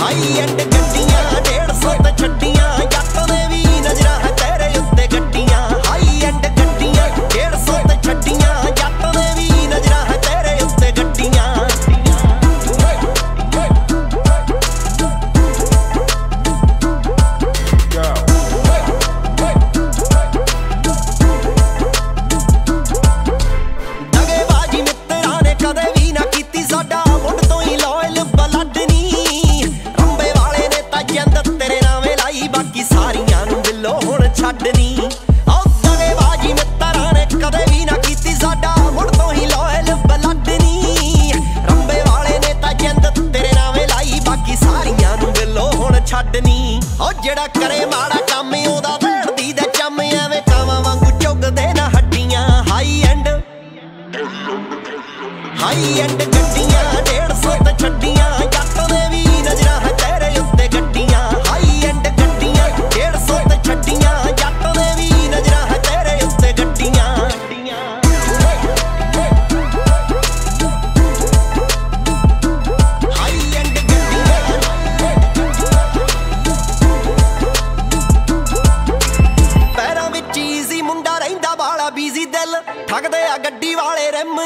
High end ਗੱਡੀਆਂ 150 ਤੇ ਛੱਡੀਆਂ ਜੱਟ ਦੇ ਹੁਣ ਛੱਡਨੀ ਆਹ ਦਗੇਬਾਜੀ ਮਿੱਤਰਾਂ ਨੇ ਕਦੇ ਵੀ ਨਾ ਕੀਤੀ ਸਾਡਾ ਮੁੱਢ ਤੋਂ ਹੀ ਲਾਇਲ ਬਲੱਡ ਨੀ ਰੰਬੇ ਵਾਲੇ ਨੇ ਤਾਂ ਜਿੰਦ ਤੇਰੇ ਨਾਵੇਂ ਲਾਈ, ਬਾਕੀ ਸਾਰੀਆਂ ਨੂੰ ਬਿੱਲੋ ਹੁਣ ਛੱਡਣੀ। ਉਹ ਜਿਹੜਾ ਕਰੇ ਮਾੜਾ ਕੰਮ, ਉਹਦਾ ਵੇੜਦੀ ਦੇ ਚੰਮ, ਐਵੇਂ ਕਾਵਾਂ ਵਾਂਗੂ ਚੁੱਗਦੇ ਨਾ ਹੱਡੀਆਂ। ਹਾਈ ਐਂਡ ਹਾਈ ਐਂਡ ਗੱਡੀਆਂ 150 ਤੇ ਛੱਡੀਆਂ। ਠਗਦੇ ਗੱਡੀ ਵਾਲੇ ਰਿਮ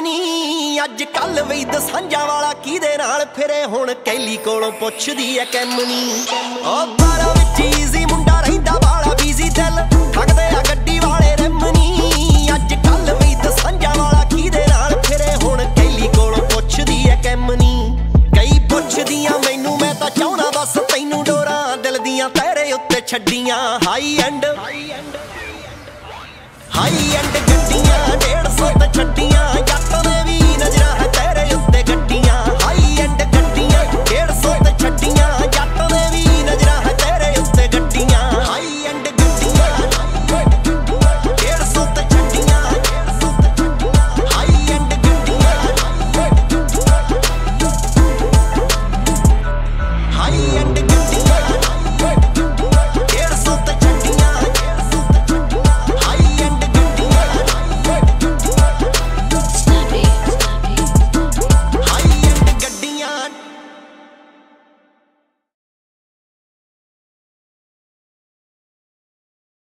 ਅੱਜ ਕੱਲ ਵੀ ਦਸਾਂਝਾ ਵਾਲਾ ਕਿਹਦੇ ਨਾਲ ਫਿਰੇ? ਹੁਣ ਕੈਲੀ ਕੋਲੋਂ ਪੁੱਛਦੀ ਐ ਕੈਮਨੀ। ਓ ਪੈਰਾਂ ਵਿੱਚ ਈਜ਼ੀ ਮੁੰਡਾ ਰਹਿੰਦਾ ਵਾਲਾ ਬੀਜ਼ੀ ਦਿਲ। ਠਗਦੇ ਆ ਗੱਡੀ ਵਾਲੇ ਰਿਮ ਅੱਜ ਕੱਲ ਵੀ ਦਸਾਂਝਾ ਵਾਲਾ ਕਿਹਦੇ ਨਾਲ ਫਿਰੇ? ਹੁਣ ਕੈਲੀ ਕੋਲੋਂ ਪੁੱਛਦੀ ਐ ਕੈਮਨੀ। ਕਈ ਪੁੱਛਦੀਆਂ, ਮੈਨੂੰ ਮੈਂ ਤਾਂ ਚਾਹਣਾ ਬਸ ਤੈਨੂੰ ਡੋਰਾਂ ਦਿਲ ਦੀਆਂ ਤੇਰੇ ਉੱਤੇ ਛੱਡੀਆਂ। ਹਾਈ ਐਂਡ ਹਾਈ ਐਂਡ ਗੱਡੀਆਂ 150 ਤੇ ਛੱਡੀਆਂ ਜੱਟ